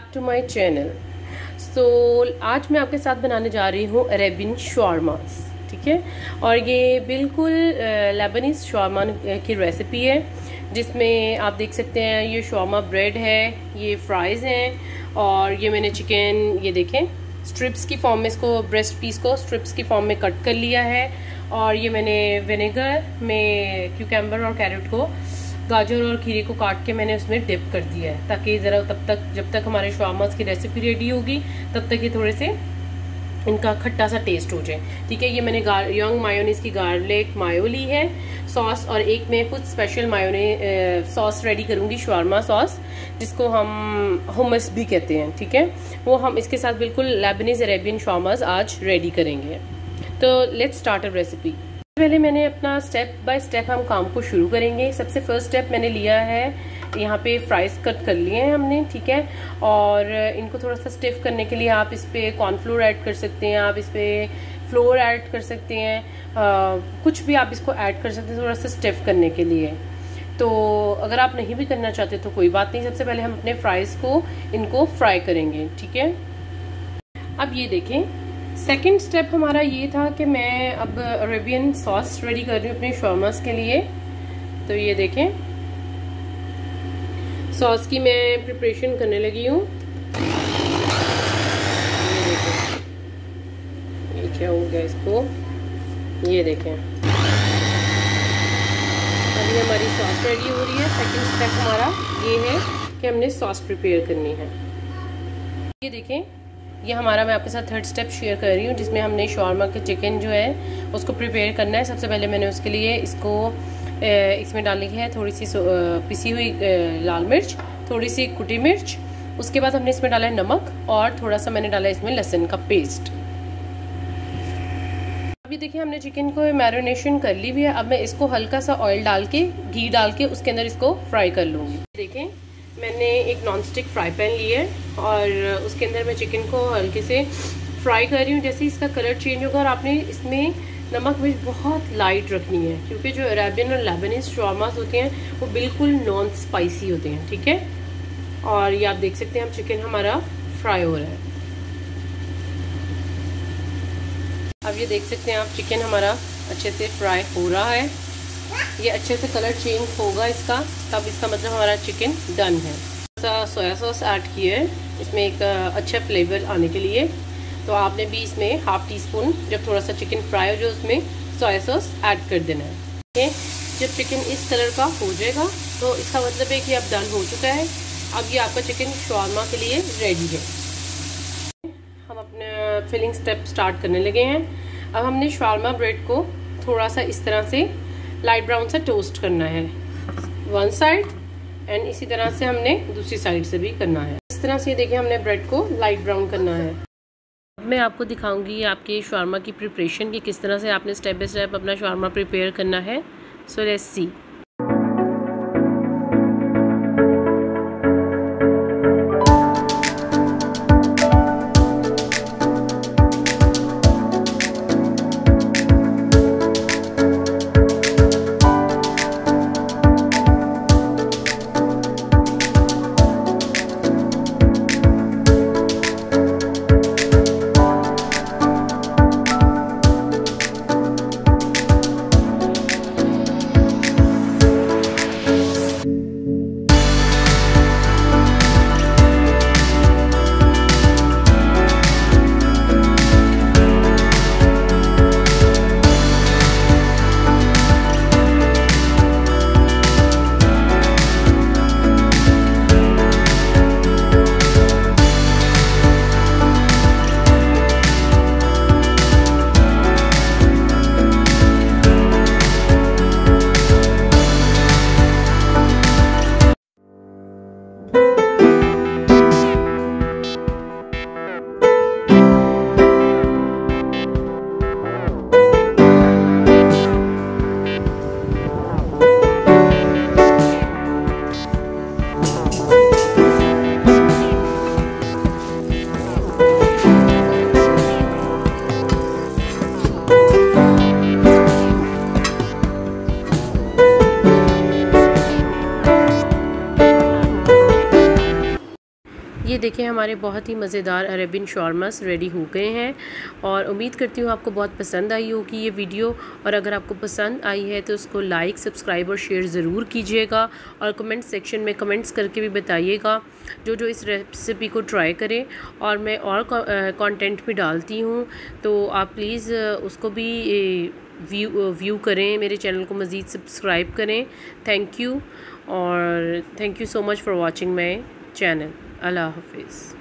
Back to my channel so आज मैं आपके साथ बनाने जा रही हूँ अरेबियन शॉर्मास ठीक है? और ये बिल्कुल लेबनीज शॉर्मा की रेसिपी है, जिसमें आप देख सकते हैं ये शॉर्मा ब्रेड है, ये फ्राइज़ हैं, और ये मैंने चिकन ये देखें स्ट्रिप्स की फॉर्म में इसको ब्रेस्ट पीस को स्ट्रिप्स की फॉर्म में कट कर लिया है, और ये मैंने विनेगर में क्यूकम्बर और कैरेट को गाजर और खीरे को काट के मैंने उसमें डिप कर दिया है, ताकि ज़रा तब तक, जब तक हमारे शवामास की रेसिपी रेडी होगी, तब तक ये थोड़े से इनका खट्टा सा टेस्ट हो जाए। ठीक है, ये मैंने यंग मायोनीस की गार्लिक मायो ली है सॉस और एक मैं कुछ स्पेशल मायोने सॉस रेडी करूँगी शवारमा सॉस जिसको हम हमस भी कहते हैं, ठीक है? वो हम इसके साथ बिल्कुल लेबनीज अरेबियन शवामाज आज रेडी करेंगे। तो लेट्स स्टार्ट अ रेसिपी पहले मैंने अपना स्टेप बाय स्टेप हम काम को शुरू करेंगे। सबसे फ़र्स्ट स्टेप मैंने लिया है यहाँ पे फ्राइज कट कर लिए हैं हमने ठीक है? और इनको थोड़ा सा स्टिफ करने के लिए आप इस पर कॉर्नफ्लोर ऐड कर सकते हैं आप इस पर फ्लोर ऐड कर सकते हैं। आ, कुछ भी आप इसको ऐड कर सकते हैं थोड़ा सा स्टिफ करने के लिए। तो अगर आप नहीं भी करना चाहते तो कोई बात नहीं सबसे पहले हम अपने फ्राइज को इनको फ्राई करेंगे ठीक है? अब ये देखें सेकेंड स्टेप हमारा ये था कि मैं अब अरेबियन सॉस रेडी कर रही हूँ अपने शॉर्मास के लिए। तो ये देखें। सॉस की मैं प्रिपरेशन करने लगी हूँ। ये क्या हो गया इसको? ये देखें। अभी हमारी सॉस रेडी हो रही है। सेकंड स्टेप हमारा ये है कि हमने सॉस प्रिपेयर करनी है। ये देखें। ये हमारा मैं आपके साथ थर्ड स्टेप शेयर कर रही हूँ, जिसमें हमने शॉर्मा के चिकन जो है, उसको प्रिपेयर करना है। सबसे पहले मैंने उसके लिए इसको इसमें डाली है थोड़ी सी पिसी हुई लाल मिर्च, थोड़ी सी कुटी मिर्च, उसके बाद हमने इसमें डाला है नमक और थोड़ा सा मैंने डाला है इसमें लहसुन का पेस्ट अभी देखिए हमने चिकन को मैरिनेशन कर ली हुई है। अब मैं इसको हल्का सा ऑयल डाल के, घी डाल के उसके अंदर इसको फ्राई कर लूँगी। देखें मैंने एक नॉन स्टिक फ्राई पैन लिया है और उसके अंदर मैं चिकन को हल्के से फ्राई कर रही हूँ। जैसे इसका कलर चेंज होगा और आपने इसमें नमक मिर्च बहुत लाइट रखनी है, क्योंकि जो अरेबियन और लेबनीज शॉर्मास होते हैं, वो बिल्कुल नॉन स्पाइसी होते हैं, ठीक है? और ये आप देख सकते हैं, अब चिकन हमारा फ्राई हो रहा है। अब ये देख सकते हैं आप चिकन हमारा अच्छे से फ्राई हो रहा है। ये अच्छे से कलर चेंज होगा इसका, तब इसका मतलब हमारा चिकन डन है। सा सोया सॉस ऐड किया है, इसमें एक अच्छा फ्लेवर आने के लिए। तो आपने भी इसमें हाफ़ टी स्पून जब थोड़ा सा चिकन फ्राई हो जाए उसमें सोया सॉस ऐड कर देना है। जब चिकन इस कलर का हो जाएगा तो इसका मतलब है कि अब डन हो चुका है। अब ये आपका चिकन शॉर्मा के लिए रेडी है। हम अपने फिलिंग स्टेप स्टार्ट करने लगे हैं। अब हमने शॉर्मा ब्रेड को थोड़ा सा इस तरह से लाइट ब्राउन से टोस्ट करना है। वन साइड एंड इसी तरह से हमने दूसरी साइड से भी करना है। इस तरह से देखिए हमने ब्रेड को लाइट ब्राउन करना है। अब मैं आपको दिखाऊँगी आपके शारमा की प्रिपरेशन की किस तरह से आपने स्टेप बाय स्टेप अपना शारमा प्रिपेयर करना है। सो लेट्स सी ये देखें हमारे बहुत ही मज़ेदार अरेबिन शॉर्मस रेडी हो गए हैं और उम्मीद करती हूँ आपको बहुत पसंद आई होगी ये वीडियो और अगर आपको पसंद आई है तो उसको लाइक सब्सक्राइब और शेयर ज़रूर कीजिएगा और कमेंट सेक्शन में कमेंट्स करके भी बताइएगा। जो जो इस रेसिपी को ट्राई करें और मैं और कंटेंट भी डालती हूँ तो आप प्लीज़ उसको भी व्यू व्यू करें, मेरे चैनल को मज़ीद सब्सक्राइब करें। थैंक यू और thank you so much for watching my channel अल्लाह हाफिज़।